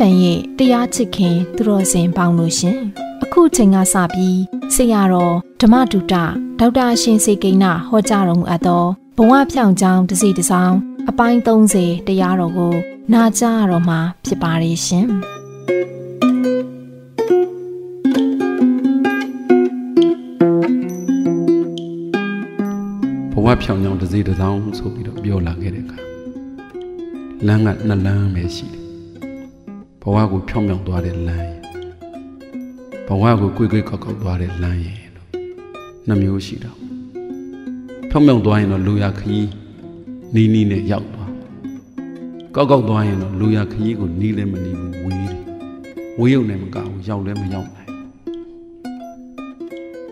FM ရဲ့တရားချစ်ခင်သူတော်စင်ပေါင်းလို့ရှင်အခုချိန်ကစပြီးဆရာတော်ဓမ္မဒုတဒေါက်တာရှင်စေကိန်းနာဟောကြားတော်မူအပ်သောဘဝဖြောင်ချောင်းတစ်စီတစ်စောင်းအပိုင်း30တရားတော်ကို နာကြားရတော့မှာဖြစ်ပါရဲ့ရှင်ဘဝဖြောင်ချောင်းတစ်စီတစ်စောင်းဆိုပြီးတော့ပြောလာခဲ့တဲ့အခါလမ်းကနှစ်လမ်းပဲရှိတယ် ဘဝကိုဖြောင်းဖြောင်းသွားတဲ့လမ်းရဲ့ဘဝကိုကိုယ်ကိုယ်ကောက်ကောက်သွားတဲ့လမ်းရဲ့လို့နှမျိုးရှိတော့ဖြောင်းဖြောင်းသွားရင်တော့လူရခရီးနီးနီးနဲ့ရောက်သွားကောက်ကောက်သွားရင်တော့လူရခရီးကိုနီးလည်းမနီးဘူးဝေးတယ်ဝေးရုံနဲ့မကဘူးရောက်လည်းမရောက်နိုင်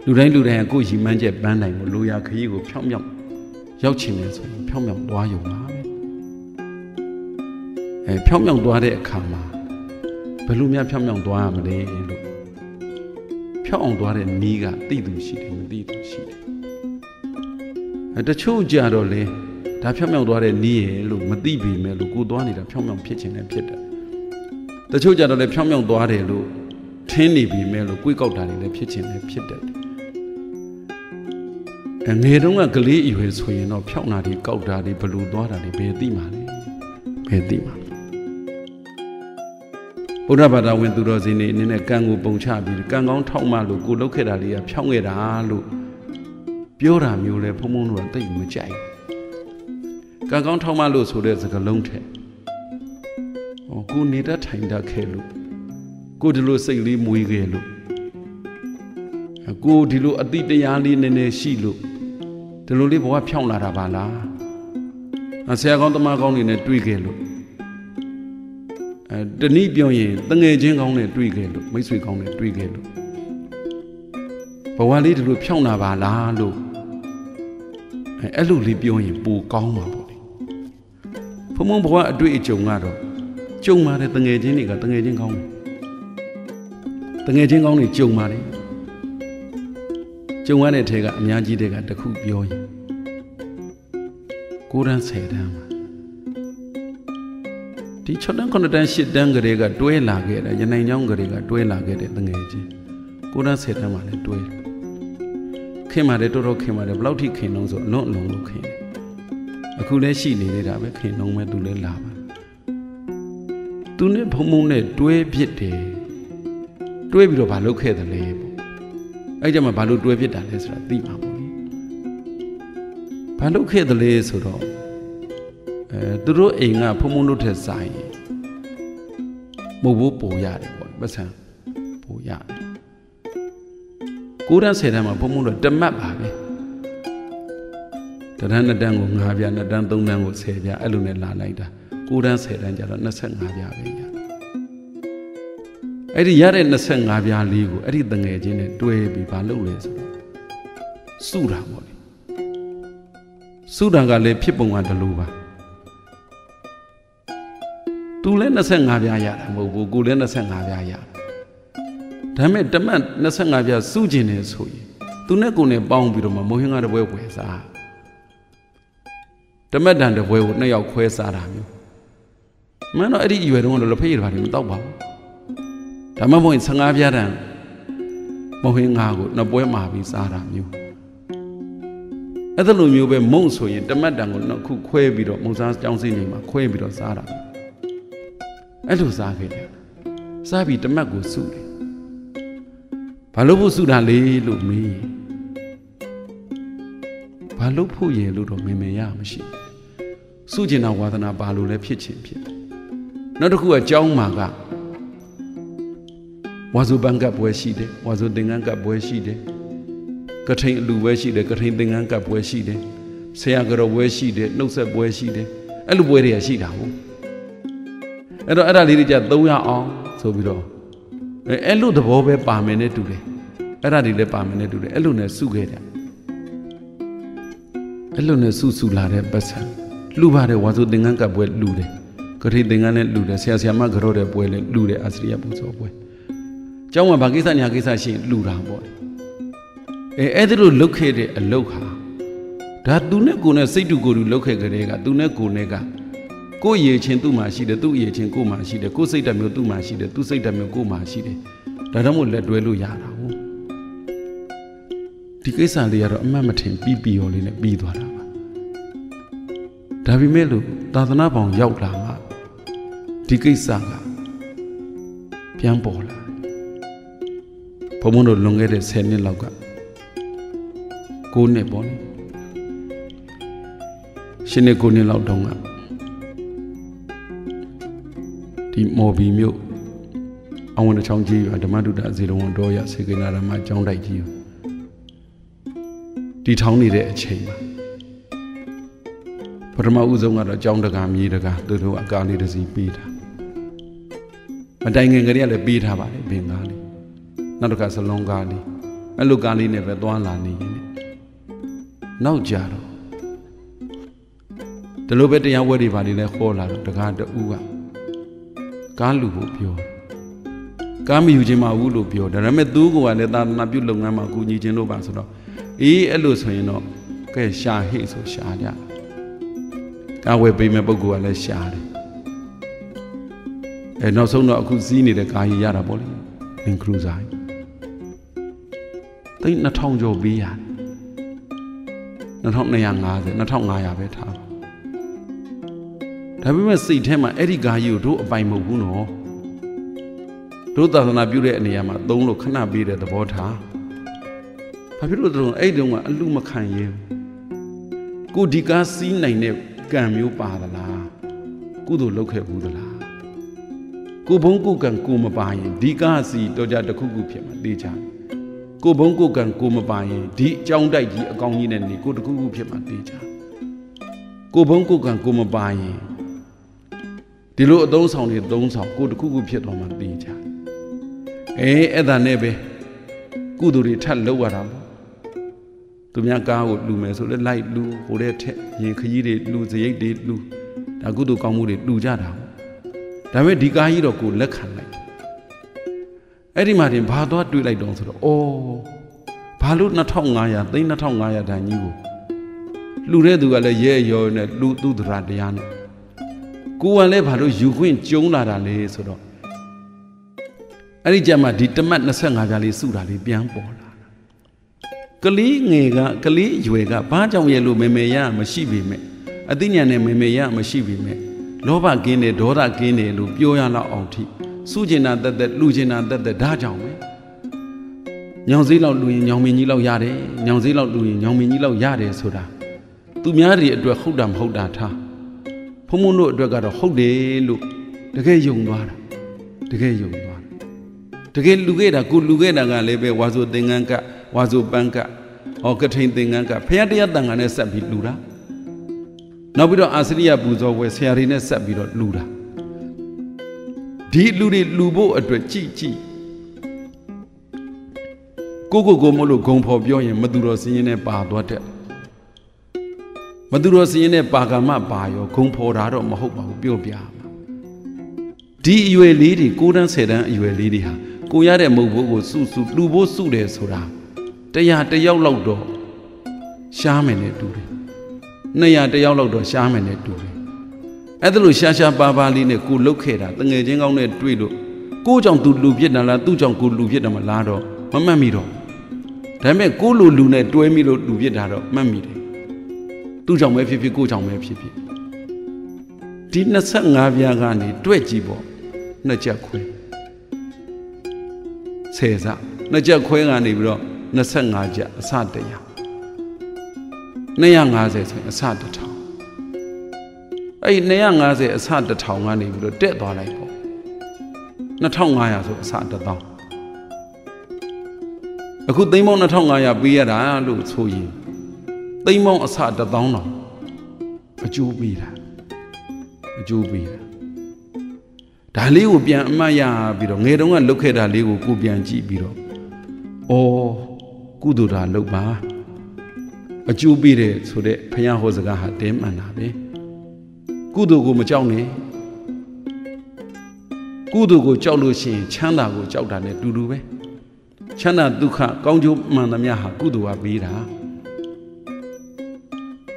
လူတိုင်းလူတိုင်းကိုယ်ရှိမှန်းချက်ပန်းတိုင်ကိုလူရခရီးကိုဖြောင်းဖြောင်းရောက်ချင်တယ်ဆိုရင်ဖြောင်းဖြောင်းသွားရုံပါပဲအဲဖြောင်းဖြောင်းသွားတဲ့အခါမှာ ဘယ်လိုများဖြောင်းဖြောင်းသွားရမလဲလို့ဖြောင်းအောင်သွားတဲ့နီးကသိသူရှိတယ်မသိသူရှိတယ်အဲတချို့ကြတော့လေဒါဖြောင်းဖြောင်းသွားတဲ့နီးရဲ့လို့မသိပေမဲ့လို့ကိုသွားနေတာဖြောင်းဖြောင်းဖြစ်ချင်တယ်ဖြစ်တယ်တချို့ကြတော့လေဖြောင်းဖြောင်းသွားတယ်လို့ထင်းနေပြီမဲ့လို့ကိုယ်ကောက်တာတွေလည်းဖြစ်ချင်တယ်ဖြစ်တယ်အငယ်တုန်းကကလေးအရွယ်ဆိုရင်တော့ဖြောင်းတာတွေကောက်တာတွေဘလူသွားတာတွေဘယ်သိမှာလဲဘယ်သိမှာလဲ ဗုဒ္ဓဘာသာဝင်သူတော်စင်တွေအနေနဲ့ကံကိုပုံချပြီးကံကောင်းထောက်မှလို့ကိုလုပ်ခဲ့တာလေးကဖြောင်းခဲ့တာလို့ပြောတာမျိုးလဲဘုံဘုံတို့ကသိမကြိုက်ကံကောင်းထောက်မှလို့ဆိုတဲ့စကားလုံးထက်ဟောကိုနေတတ်ထိုင်တတ်ခဲ့လို့ကိုဒီလိုစိတ်လေးမွေးခဲ့လို့ကိုဒီလိုအတိတရားလေးနည်းနည်းရှိလို့ဒီလိုလေးဘဝဖြောင်းလာတာပါလားဆရာကောင်းတမကောင်းတွေနဲ့တွေ့ခဲ့လို့ အဲတနည်းပြောရင်တငယ်ချင်းကောင်းနဲ့တွေ့ခဲ့လို့မိတ်ဆွေကောင်းနဲ့တွေ့ခဲ့လို့ဘဝလေးဒီလိုဖြောင်းလာပါလားလို့အဲအဲ့လိုလေးပြောရင်ပိုကောင်းမှာပေါ့လေဖုံဖုံဘဝအတွေ့အကြုံကတော့ကြုံပါတယ်တငယ်ချင်းတွေကတငယ်ချင်းကောင်းတငယ်ချင်းကောင်းတွေကြုံပါတယ်ကြုံရတဲ့ထဲကအများကြီးတွေကတခုပြောရင်ကိုရန်ဆယ်တန်းမှာ ဒီ6တန်း9တန်း10တန်းကလေးကတွဲလာခဲ့တယ်ရနိုင်ချောင်းကလေးကတွဲလာခဲ့တဲ့တငယ်ချင်း9တန်း10တန်းမှာလည်းတွဲခင်ပါတယ်တော်တော်ခင်ပါတယ်ဘယ်လောက်ထိခင်လုံးဆိုအလွန်အလွန်လို့ခင်တယ်အခုလည်းရှိနေနေတာပဲခင်လုံးပဲသူလည်းလာပါသူနဲ့ဘုံဘုံနဲ့တွဲဖြစ်တယ်တွဲပြီးတော့ဘာလုပ်ခဲ့တယ်လဲပေါ့အဲ့ကြမှာဘာလို့တွဲဖြစ်တာလဲဆိုတာသိမှာပေါ့ဘာလုပ်ခဲ့တယ်လဲဆိုတော့အဲ သူတို့အိမ်ကဖုံဖုံတို့ထက်ဆိုင်မုတ်ဘိုးပိုရတယ်ပေါ့ပတ်စံပိုရတယ်ကိုးတန်းဆယ်တန်းမှာဖုံဖုံတို့တမတ်ပါပဲတန်းနှစ်တန်းကို9ပြားနှစ်တန်း3တန်းကို10ပြားအဲ့လိုနဲ့လာလိုက်တာကိုးတန်း10တန်းကျတော့25ပြားပဲရအဲ့ဒီရတဲ့25ပြားလေးကိုအဲ့ဒီတငယ်ချင်းနဲ့တွဲပြီးဘာလုပ်လဲဆိုတော့စုတာပေါ့လေစုတာကလည်းဖြစ်ပုံကတလူပါ သူလည်း25ပြားရတာမဟုတ်ဘူးကိုလည်း25ပြားရဒါပေမဲ့တမတ်25ပြားစုကျင်နေဆိုရင်သူနဲ့ကိုနဲ့ပေါင်းပြီးတော့မှမိုးဟင်းကားတပွဲဝယ်စားတမတ်တန်တပွဲကိုနှစ်ယောက်ခွဲစားတာမျိုးမင်းတော့အဲ့ဒီအရွယ်တုန်းကတော့လက်ဖက်ရည်ဘာတွေမတောက်ပါဘူးဒါမှမဟုတ်15ပြားတန်မိုးဟင်းကားကိုနှစ်ပွဲမှာပြီးစားတာမျိုးအဲ့ဒါလိုမျိုးပဲမုံဆိုရင်တမတ်တန်ကိုနှစ်ခုခွဲပြီးတော့မုံစားကြောင်းစင်းနေမှာခွဲပြီးတော့စားတာ အဲ့လိုစားခဲ့တယ်စားပြီးတမတ်ကိုစုတယ်ဘာလို့ဖို့စုတာလေလို့မေးဘာလို့ဖို့ရလို့တော့မင်မရမရှိစုကျင်တာဝါသနာပါလို့လည်းဖြစ်ချင်းဖြစ်နောက်တစ်ခုကကြောင်းမှာကဝါစုပန်ကပ်ပွဲရှိတယ်ဝါစုသင်္ကန်းကပ်ပွဲရှိတယ်ကထိန်အလူပွဲရှိတယ်ကထိန်သင်္ကန်းကပ်ပွဲရှိတယ်ဆရာကတော်ပွဲရှိတယ်နှုတ်ဆက်ပွဲရှိတယ်အဲ့လိုပွဲတွေကရှိတာဟုတ် အဲ့တော့အဲ့ဒါလေးတွေကြသုံးရအောင်ဆိုပြီးတော့အဲအဲ့လိုသဘောပဲပါမယ်နဲ့တူတယ်အဲ့ဒါတွေလည်းပါမယ်နဲ့တူတယ်အဲ့လိုနဲ့စုခဲ့တယ်အဲ့လိုနဲ့စုစုလာတဲ့ပတ်စံလှူပါတယ်ဝါစုသင်္ကန်းကပ်ပွဲလှူတယ်ဂရိသင်္ကန်းနဲ့လှူတယ်ဆရာဆရာမကြောတဲ့ပွဲလည်းလှူတယ်အာစရိယပူဇော်ပွဲကျောင်းမှာဘာကိစ္စညာကိစ္စရှိလှူတာပေါ့အဲအဲ့ဒီလိုလုတ်ခဲ့တဲ့အလုတ်ဟာဒါသူနဲ့ကိုယ်နဲ့စိတ်တူကိုယ်တူလုတ်ခဲ့ကြတဲ့ကသူနဲ့ကိုယ်နဲ့က ကိုယ်ရည်ချင်းသူ့မှာရှိတယ်သူ့ရည်ချင်းကိုယ်မှာရှိတယ်ကိုယ်စိတ်ဓာတ်မျိုးသူ့မှာရှိတယ်သူ့စိတ်ဓာတ်မျိုးကိုယ်မှာရှိတယ်ဒါကြောင့်မို့လက်တွဲလို့ရတာဟုတ်ဒီကိစ္စလေးကတော့အမှတ်မထင်ပြီးပြီးရောလေးနဲ့ပြီးသွားတာပါဒါပေမဲ့လို့သာသနာပေါင်းရောက်လာမှဒီကိစ္စကပြန်ပေါ်လာဘုံဘုံတို့လွန်ခဲ့တဲ့10နှစ်လောက်က9နှစ်ပေါ့နော်ရှင်နှစ်9နှစ်လောက်တုန်းက ဒီမော်ဘီမြို့အဝန်တချောင်းကြီးရွာဓမ္မတုဒ္ဒဇေရဝန်တော်ရစေကိနာဓမ္မကျောင်းတိုက်ကြီးဒီထောင်းနေတဲ့အချိန်မှာပထမဦးဆုံးကတော့ကျောင်းတကာမြေတကာသူတို့အကားလေးတစ်စီးပေးတာမတိုင်ခင်ကလေးကလည်းပေးထားပါတယ်ဘင်ကားလေးနောက်တစ်ခါစလုံးကားလေးအဲ့လိုကားလေးနဲ့ပဲသွားလာနေရင်နောက်ကြတော့ဒီလိုပဲတရားဝဲတွေပါနေလဲခေါ်လာတော့တကားတူက ကားလူကိုပြောကားမယူခြင်းမဘူးလို့ပြောဒါပေမဲ့သူကလည်းသာသနာပြုလုပ်ငန်းမှာကူညီခြင်းလို့ပါဆိုတော့အေးအဲ့လိုဆိုရင်တော့ကဲရှာဟိဆိုရှာကြကားဝယ်ပေးမဲ့ပုဂ္ဂိုလ်ကလည်းရှာတယ်အဲနောက်ဆုံးတော့အခုစီးနေတဲ့ကားကြီးရတာပေါ့လေအင်ကရူဇာသိန်း2000ကျော်ပေးရတယ်2250 2500ပဲထားပါ ဒါပေမဲ့စိတ်ထဲမှာအဲ့ဒီကားကြီးကိုတို့အပိုင်မဟုတ်ဘူးနော်တို့သာသနာပြုတဲ့အနေရာမှာသုံးလို့ခဏပေးတဲ့သဘောထားဘာဖြစ်လို့တို့အဲ့တုန်းကအလူမခံရဲကိုဒီကားစီးနိုင်တဲ့ကံမျိုးပါသလားကုသိုလ်လုပ်ခဲ့ဘူးသလားကိုဘုံကိုကံကိုမပါရင်ဒီကားစီတော့ကြတစ်ခုခုဖြစ်မှာတေးချကိုဘုံကိုကံကိုမပါရင်ဒီအကြောင်းတိုက်ကြီးအကောင်ကြီးနဲ့နေကိုတစ်ခုခုဖြစ်မှာတေးချကိုဘုံကိုကံကိုမပါရင် ဒီလိုအသုံးဆောင်တွေသုံးဆောင်ကိုတစ်ခုခုဖြစ်သွားမှတေးချအဲအဲ့ဒါနဲ့ပဲကုသိုလ်တွေထပ်လောက်ရတာပေါ့သူများကားကိုလူမယ်ဆိုလဲလိုက်လူဟိုတဲ့ထက်ရင်ခကြီးတွေလူစရိတ်တွေလူဒါကုသိုလ်ကောင်းမှုတွေလူကြတာပေါ့ဒါပေမဲ့ဒီကားကြီးတော့ကိုလက်ခံလိုက်အဲ့ဒီမှာတင်ဘာသွားတွေးလိုက်တော့ဆိုတော့အော်ဘာလို့2500သိန်း2500တန်ကြီးကိုလူတဲ့သူကလည်းရဲရောနဲ့လူသူတရာတရားနဲ့ ကိုကလည်းဘာလို့ယူခွင့်ကျုံလာတာလဲဆိုတော့အဲ့ဒီကြမှာဒီတမတ်25ပြားလေးစုတာလေးပြန်ပေါ်လာကလေးငယ်ကကလေးရွယ်ကဘာကြောင့်ရဲ့လို့မေမေရမရှိပေမဲ့အသိဉာဏ်နဲ့မေမေရမရှိပေမဲ့လောဘကင်းတယ်ဒေါသကင်းတယ်လို့ပြောရလောက်အောင်ထိစုကျင်တာတက်တက်လူကျင်တာတက်တက်ဒါကြောင့်ပဲညောင်စည်းလောက်လူရင်ညောင်မင်းကြီးလောက်ရတယ်ညောင်စည်းလောက်လူရင်ညောင်မင်းကြီးလောက်ရတယ်ဆိုတာသူများတွေအတွက်ဟုတ်တာမဟုတ်တာထား ဖုံဖုံတို့အတွက်ကတော့ဟုတ်တယ်လို့တကယ်ယုံသွားတာတကယ်ယုံသွားတာတကယ်လူခဲ့တာကိုလူခဲ့တာကလည်းပဲဝါဆိုသင်္ကန်းကဝါဆိုပန်းကဟောကထိန်သင်္ကန်းကဖះတရားတန်ခါနဲ့ဆက်ပြီးလူတာနောက်ပြီးတော့အာစရိယပူဇော်ဝယ်ဆရာတွေနဲ့ဆက်ပြီးတော့လူတာဒီလူတွေလူဖို့အတွက်ကြည်ကြည်ကိုကိုကိုမလို့ဂုံဖော်ပြောရင်မသူတော်စင်းရင်နဲ့ပါသွားတဲ့ မသူတော်စင်းရင်နဲ့ပါကမပါရောဂုံဖော်တာတော့မဟုတ်ပါဘူးပြောပြမှာဒီအရွယ်လေးတွေကိုတန်းဆယ်တန်းအရွယ်လေးတွေဟာကိုရတဲ့မုတ်ဘိုးကိုစုစုလူဖို့စုတယ်ဆိုတာတရားတယောက်လောက်တော့ရှားမယ်နဲ့တူတယ်200တယောက်လောက်တော့ရှားမယ်နဲ့တူတယ်အဲ့ဒါလို့ရှားရှားပါပါလေးနဲ့ကိုလုတ်ခဲ့တာတငယ်ချင်းကောင်းနဲ့တွေ့လို့ကိုကြောင့်သူလူဖြစ်တာလားသူ့ကြောင့်ကိုလူဖြစ်တယ်မလားတော့မမှတ်မိတော့ဒါပေမဲ့ကိုလူလူနဲ့တွဲမိလို့လူဖြစ်တာတော့မှတ်မိတယ် သူ့ကြောင့်ပဲဖြစ်ဖြစ်ကိုကြောင့်ပဲဖြစ်ဖြစ်ဒီ25ပြားကနေတွဲ့ကြည့်ပေါ့နှစ်ချက်ခွဲဆယ်စနှစ်ချက်ခွဲကနေပြီးတော့25ချက်အစတရား250ဆိုရင်အစတစ်ထောင်အဲ့250အစတစ်ထောင်ကနေပြီးတော့တက်သွားလိုက်ပေါ့2500ဆိုအစတစ်သောင်းအခုသိန်းပေါင်း2500ပေးရတာလို့ဆိုရင် သိန်းပေါင်းအစတစ်သောင်းတော့အကျိုးပေးတာအကျိုးပေးတာဒါလေးကိုပြန်အမှတ်ရပြီးတော့ငယ်တုန်းကလုတ်ခဲ့တာလေးကိုကိုပြန်ကြည့်ပြီးတော့အော်ကုသိုလ်တာလုတ်ပါအကျိုးပေးတယ်ဆိုတဲ့ဘုရားဟောစကားဟာတင်းမှန်တာပဲကုသိုလ်ကိုမကြောက်နဲ့ကုသိုလ်ကိုကြောက်လို့ရှိရင်ချမ်းသာကိုကြောက်တာနဲ့တူတူပဲချမ်းသာဒုက္ခကောင်းကျိုးမှန်သမျှဟာကုသိုလ်ကပေးတာ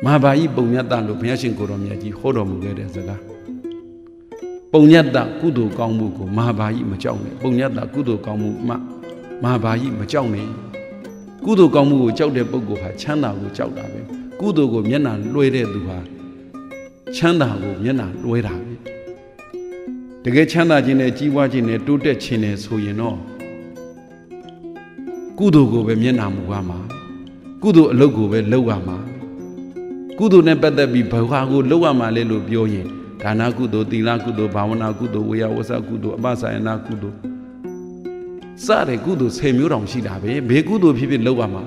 မဟာဘာကြီးပုံမြတ်တလို့ဘုရားရှင်ကိုတော်မြတ်ကြီးဟောတော်မူခဲ့တဲ့စကားပုံညတ်တကုသိုလ်ကောင်းမှုကိုမဟာဘာကြီးမကြောက်နဲ့ပုံညတ်တကုသိုလ်ကောင်းမှုမှမဟာဘာကြီးမကြောက်နဲ့ကုသိုလ်ကောင်းမှုကိုကြောက်တဲ့ပုဂ္ဂိုလ်ဟာချမ်းသာကိုကြောက်တာပဲကုသိုလ်ကိုမျက်နှာလွှဲတဲ့သူဟာချမ်းသာကိုမျက်နှာလွှဲတာပဲတကယ်ချမ်းသာခြင်းနဲ့ကြီးပွားခြင်းနဲ့တိုးတက်ခြင်းနဲ့ဆိုရင်တော့ကုသိုလ်ကိုပဲမျက်နှာမူရမှာကုသိုလ်အလုပ်ကိုပဲလုပ်ရမှာ ကုသိုလ်နဲ့ပတ်သက်ပြီးဘဝကိုလုပ်ရမှာလေလို့ပြောရင်ဒါနကုသိုလ်သီလကုသိုလ်ဘာဝနာကုသိုလ်ဝေယဝဆကုသိုလ်အပဆိုင်နာကုသိုလ်စတဲ့ကုသိုလ်10မျိုးတောင်ရှိတာပဲဘေကုသိုလ်ဖြစ်ဖြစ်လုပ်ရမှာ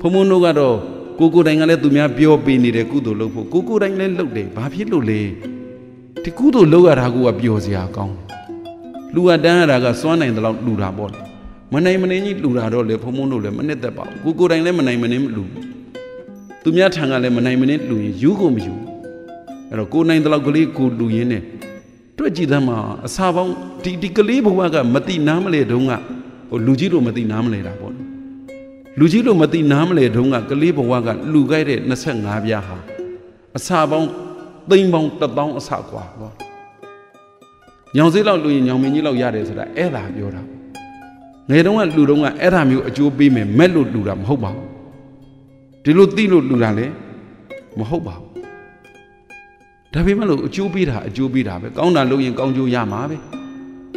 ဘုံဘုံတို့ကတော့ကိုကိုတိုင်ကလည်းသူများပြောပေးနေတဲ့ကုသိုလ်လုပ်ဖို့ကိုကိုတိုင်လည်းလုပ်တယ်ဘာဖြစ်လို့လဲဒီကုသိုလ်လုပ်ရတာကပျော်စရာကောင်းလူကတန်းရတာကစွမ်းနိုင်တဲ့လောက်လူတာပေါ့မနိုင်မနေကြီးလူတာတော့လေဘုံဘုံတို့လည်းမနစ်သက်ပါဘူးကိုကိုတိုင်လည်းမနိုင်မနေမလူ သူများထံကလည်းမနိုင်မနေလူရင်ယူကိုမယူအဲ့တော့ကိုနိုင်တဲ့လောက်ကလေးကိုလူရင်းနဲ့တွေ့ကြည့်သမ်းမှာအစာပေါင်းဒီဒီကလေးဘဝကမတိနားမလဲတုန်းကဟိုလူကြီးလို့မတိနားမလဲတာပေါ့လူကြီးလို့မတိနားမလဲတုန်းကကလေးဘဝကလူခိုက်တဲ့25ပြားဟာအစာပေါင်းသိန်းပေါင်း1000အစာกว่าပေါ့ညောင်စေးလောက်လူရင်ညောင်မင်းကြီးလောက်ရတယ်ဆိုတာအဲ့ဒါပြောတာငယ်တုန်းကလူတုန်းကအဲ့ဒါမျိုးအကျိုးပေးမယ်မဲ့လို့လူတာမဟုတ်ပါဘူး ဒီလိုသိလို့လူတာလည်းမဟုတ်ပါဘူးဒါပေမဲ့လို့အကျိုးပေးတာအကျိုးပေးတာပဲကောင်းတာလုပ်ရင်ကောင်းကျိုးရမှာပဲ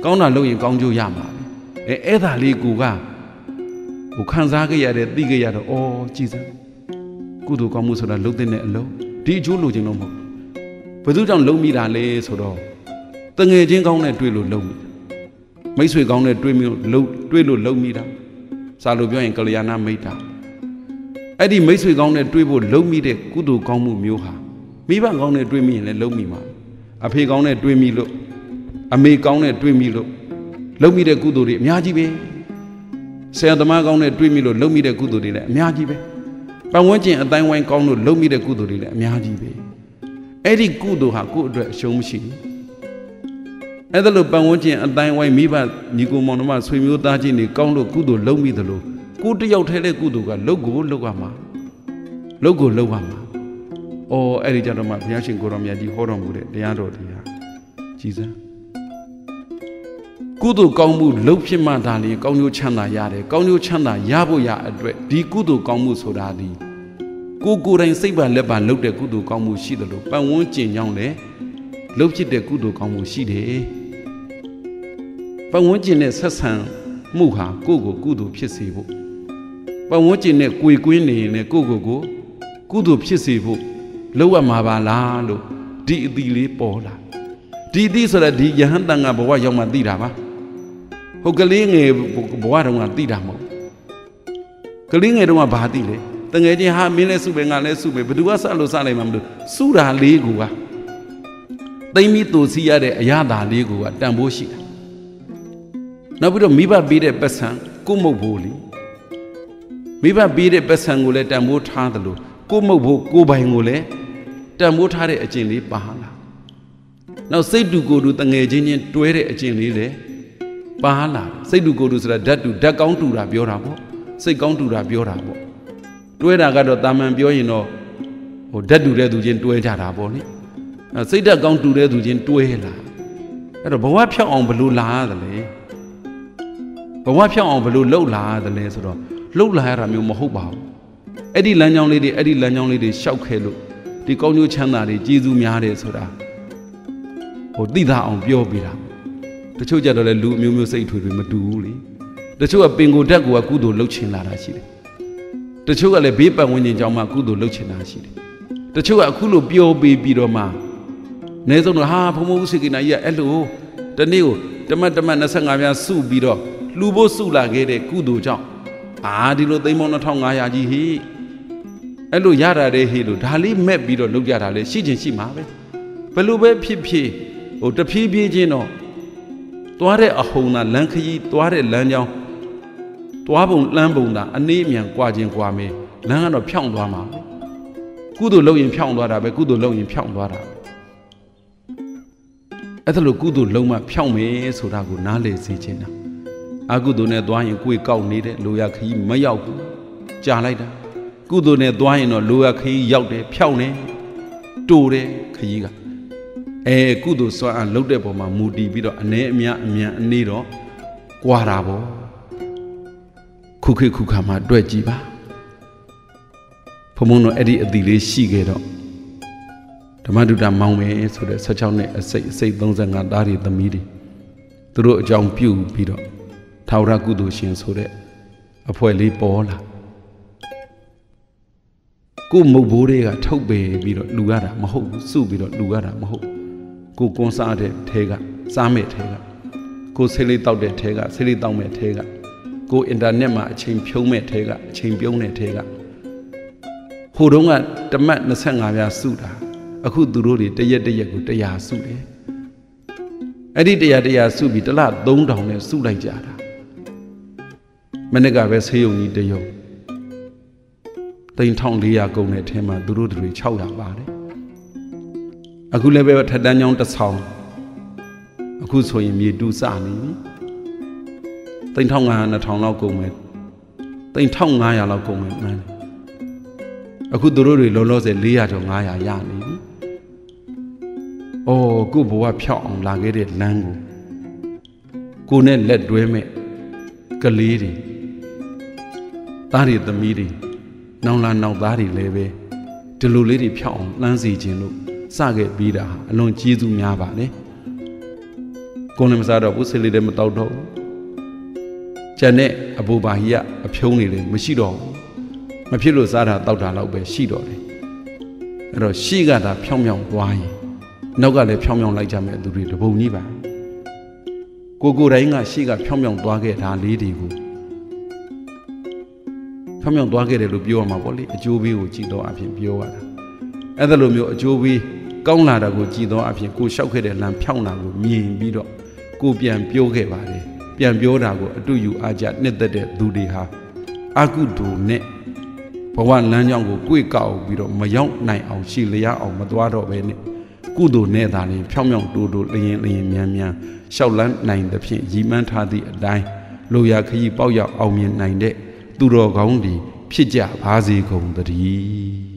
ကောင်းတာလုပ်ရင်ကောင်းကျိုးရမှာပဲအဲအဲ့ဒါလေးကိုကဟိုခံစားကြရတဲ့သိကြရတော့အော်ကြည်စမ်းကုသိုလ်ကောင်းမှုဆိုတာလုပ်တဲ့အလုပ်ဒီအကျိုးလိုချင်လို့မဟုတ်ဘယ်သူကြောင့်လုံမိတာလဲဆိုတော့တငယ်ချင်းကောင်းနဲ့တွေ့လို့လုံမိမိတ်ဆွေကောင်းနဲ့တွေ့လို့လုံတွေ့လို့လုံမိတာစာလို့ပြောရင်ကလျာဏမိတ်တာ အဲ့ဒီမိတ်ဆွေကောင်းနဲ့တွေ့ဖို့လုံမိတဲ့ကုသိုလ်ကောင်းမှုမျိုးဟာမိဘကောင်းနဲ့တွေ့မိရင်လည်းလုံမိမှာအဖေကောင်းနဲ့တွေ့မိလို့အမေကောင်းနဲ့တွေ့မိလို့လုံမိတဲ့ကုသိုလ်တွေအများကြီးပဲဆရာသမားကောင်းနဲ့တွေ့မိလို့လုံမိတဲ့ကုသိုလ်တွေလည်းအများကြီးပဲပတ်ဝန်းကျင်အတိုင်းဝိုင်းကောင်းလို့လုံမိတဲ့ကုသိုလ်တွေလည်းအများကြီးပဲအဲ့ဒီကုသိုလ်ဟာကိုယ့်အတွက်အရှုံးမရှိဘူးအဲ့ဒါလို့ပတ်ဝန်းကျင်အတိုင်းဝိုင်းမိဘညီကိုမောင်နှမဆွေမျိုးသားချင်းတွေကောင်းလို့ကုသိုလ်လုံမိသလို ကိုတယောက်တည်းတဲ့ကုသိုလ်ကလုတ်ကိုလုတ်ရမှာလုတ်ကိုလုတ်ရမှာ။အော်အဲ့ဒီကြတော့မှဘုရားရှင်ကိုရောမြတ်ကြီးဟောတော်မူတဲ့တရားတော်တရားကြည်စမ်းကုသိုလ်ကောင်းမှုလှုပ်ဖြစ်မှဒါလျင်ကောင်းကျိုးချမ်းသာရတယ်ကောင်းကျိုးချမ်းသာရဖို့ရအတွက်ဒီကုသိုလ်ကောင်းမှုဆိုတာဒီကိုကိုယ်တိုင်စိတ်ပါလက်ပါလှုပ်တဲ့ကုသိုလ်ကောင်းမှုရှိတယ်လို့ပတ်ဝန်းကျင်ကြောင့်လည်းလှုပ်ဖြစ်တဲ့ကုသိုလ်ကောင်းမှုရှိတယ်ပတ်ဝန်းကျင်နဲ့ဆက်ဆံမှုဟာကိုယ့်ကိုကုသိုလ်ဖြစ်စေဖို့ ပတ်ဝန်းကျင်နဲ့ကြွေကွင်းနေရင်လည်းကိုယ့်ကိုယ်ကိုကုသိုလ်ဖြစ်စေဖို့လောက်ရမှာပါလားလို့ဒီအသီလေးပေါ်လာဒီအသီဆိုတော့ဒီယဟန်တန်ကဘဝရောက်မှသိတာပါဟုတ်ကလေးငယ်ဘဝတုန်းကသိတာမဟုတ်ကလေးငယ်တုန်းကဘာသိလဲတငယ်ချင်းဟာမင်းလည်းစုပဲငါလည်းစုပဲဘယ်သူကစလို့စလိုက်မှမလို့စုတာလေးကူကသိမ့်ပြီးတူစီရတဲ့အရာသာလေးကူကတန်ဖိုးရှိတာနောက်ပြီးတော့မိဘပေးတဲ့ပတ်စံကိုမုတ်ဖို့လေ မိဘပေးတဲ့ပတ်စံကိုလည်းတန်ဖိုးထားသလိုကိုမုတ်ဖို့ကိုပိုင်ကိုလည်းတန်ဖိုးထားတဲ့အကျင့်လေးပါလာနောက်စိတ်တူကိုယ်တူတငယ်ချင်းချင်းတွဲတဲ့အကျင့်လေးလည်းပါလာစိတ်တူကိုယ်တူဆိုတာဓာတ်တူဓာတ်ကောင်းတူတာပြောတာပေါ့စိတ်ကောင်းတူတာပြောတာပေါ့တွဲတာကတော့တာမန်ပြောရင်တော့ဟိုဓာတ်တူတဲ့သူချင်းတွဲကြတာပေါ့နိစိတ်ဓာတ်ကောင်းတူတဲ့သူချင်းတွဲလာအဲ့တော့ဘဝဖြောက်အောင်ဘလို့လာရတယ်လဲဘဝဖြောက်အောင်ဘလို့လှုပ်လာရတယ်လဲဆိုတော့ လှုပ်လာရတာမျိုးမဟုတ်ပါဘူးအဲ့ဒီလမ်းကြောင်းလေးတွေအဲ့ဒီလမ်းကြောင်းလေးတွေရှောက်ခဲလို့ဒီကောင်းကျိုးချမ်းသာတွေကျေးဇူးများတယ်ဆိုတာဟိုသိတာအောင်ပြောပြတာတချို့ကြတော့လေလူအမျိုးမျိုးစိတ်ထွေထွေမတူဘူးလေတချို့ကပင်ကိုတက်ကိုကကုသိုလ်လှုပ်ချင်လာတာရှိတယ်တချို့ကလည်းဘေးပတ်ဝန်းကျင်ကြောင့်မှကုသိုလ်လှုပ်ချင်တာရှိတယ်တချို့ကအခုလိုပြောပေးပြီးတော့မှနေဆုံးတော့ဟာဘုံဘုံစိကိနာကြီးကအဲ့လိုတနေ့ကိုတမတ်တမတ်25ပြားစုပြီးတော့လှူဖို့စုလာခဲ့တဲ့ကုသိုလ်ကြောင့် အာဒီလိုသိန်းပေါင်း2500ကြီးဟိအဲ့လိုရတာတဲ့ဟိလို့ဒါလေးမက်ပြီးတော့လုပ်ကြတာလေရှိချင်းရှိမှာပဲဘယ်လိုပဲဖြစ်ဖြစ်ဟိုတဖြည်းဖြည်းချင်းတော့သွားတဲ့အဟုန်သာလမ်းခရီးသွားတဲ့လမ်းကြောင်းသွားပုံလမ်းပုံသာအနည်းအမြန်ကြွားခြင်းကြွားမယ်လမ်းကတော့ဖြောင်းသွားမှာကုသိုလ်လုပ်ရင်ဖြောင်းသွားတာပဲကုသိုလ်လုပ်ရင်ဖြောင်းသွားတာအဲ့ဒါလို့ကုသိုလ်လုံးမှဖြောင်းမယ်ဆိုတာကိုနားလည်စေချင်တာ အကုသိုလ်နဲ့သွားရင်ကိုယ်ကောက်နေတဲ့လိုရခရီးမရောက်ဘူးကြာလိုက်တာကုသိုလ်နဲ့သွားရင်တော့လိုရခရီးရောက်တယ်ဖြောင်းတယ်တိုးတယ်ခရီးကအဲကုသိုလ်စွမ်းအားလှုပ်တဲ့ပုံမှာမူတည်ပြီးတော့အနေအမြအမြန်အနေတော့ကွာတာပေါ့ခုခေတ်ခုခါမှာတွေ့ကြည့်ပါဘုံဘုံတော့အဲ့ဒီအတီလေးရှိခဲ့တော့ဓမ္မဒုတာမောင်ပဲဆိုတဲ့16နှစ်အစိတ်အစိတ်35သားတွေသမီးတွေသူတို့အကြောင်းပြုပြီးတော့ ထာဝရကုသိုလ်ရှင်ဆိုတဲ့အဖွဲ့လေးပေါ်လာကိုမုတ်ဘိုးတွေကထုတ်ပေပြီးတော့လူရတာမဟုတ်ဘူးစုပြီးတော့လူရတာမဟုတ်ကိုကွန်စားတဲ့ထဲကစားမဲ့ထဲကကိုဆေးလေးတောက်တဲ့ထဲကဆေးလေးတောက်မဲ့ထဲကကိုအင်တာနက်မှာအချိန်ဖြုံးမဲ့ထဲကအချိန်ပြုံးတဲ့ထဲကဟိုတုန်းကတမတ်25ပြားစုတာအခုသူတို့တွေတရက်တရက်ကို100စုတယ်အဲ့ဒီ100 100စုပြီးတစ်လ3000နဲ့စုလိုက်ကြတာ မနေ့ကပဲဆေးရုံကြီးတရုံသိန်း1400ကုန်တဲ့အထက်မှာသူတို့တွေ600ပါတယ်အခုလည်းပဲထက်တန်းချောင်းတစ်ဆောင်အခုဆိုရင်မြေတူးစနေပြီသိန်း1500 2000လောက်ကုန်မယ်သိန်း1500လောက်ကုန်မယ်မှန်းအခုသူတို့တွေလောလောဆယ်400ကျော်900ရနေပြီ။အော်ကိုဘဝဖြောက်အောင်လာခဲ့တဲ့လမ်းကိုကိုနဲ့လက်တွဲမဲ့ကလေးတွေ သားတွေသမီးတွေနောင်လာနောက်သားတွေလည်းပဲဒီလိုလေးတွေဖြောက်အောင်လှမ်းစီခြင်းလို့စခဲ့ပြီးတာအလွန်ကျေးဇူးများပါလေကိုလည်းမစားတော့ဘူးဆေးလေးလည်းမတောက်တော့ဘူးကျန်တဲ့အဘူဘာကြီးကအဖြုံးနေတယ်မရှိတော့ဘူးမဖြစ်လို့စားတာတောက်တာတော့ပဲရှိတော့တယ်အဲ့တော့ရှိကသာဖြောင်းဖြောင်းသွားရင်နောက်ကလည်းဖြောင်းဖြောင်းလိုက်ကြမယ်သူတွေတပုံကြီးပါကိုကိုတိုင်းကရှိကဖြောင်းဖြောင်းသွားခဲ့တာလေးတွေကို ဖြောင်းဖြောင်းသွားခဲ့တယ်လို့ပြောရမှာပေါ့လေအကျိုးပေးကိုကြည်တော့အဖြစ်ပြောရတာအဲ့ဒါလိုမျိုးအကျိုးပေးကောင်းလာတာကိုကြည်တော့အဖြစ်ကိုလျှောက်ခဲ့တဲ့လမ်းဖြောင်းတာကိုမြင်ပြီးတော့ကိုပြန်ပြောခဲ့ပါတယ်ပြန်ပြောတာကိုအတူယူအားကြနှစ်သက်တဲ့သူတွေဟာအကုသိုလ်နဲ့ဘဝလမ်းကြောင်းကိုကြွေကောက်ပြီးတော့မရောက်နိုင်အောင်ရှည်လျားအောင်မသွားတော့ဘဲနဲ့ကုသိုလ်နဲ့သာလျှင်ဖြောင်းဖြောင်းတိုးတိုးလျင်လျင်မြန်မြန်လျှောက်လန်းနိုင်သဖြင့်ရည်မှန်းထားသည့်အတိုင်းလိုရာခရီးပေါက်ရောက်အောင်မြင်နိုင်တဲ့ သူတော်ကောင်းတွေဖြစ်ကြပါစေကုန်သတည်း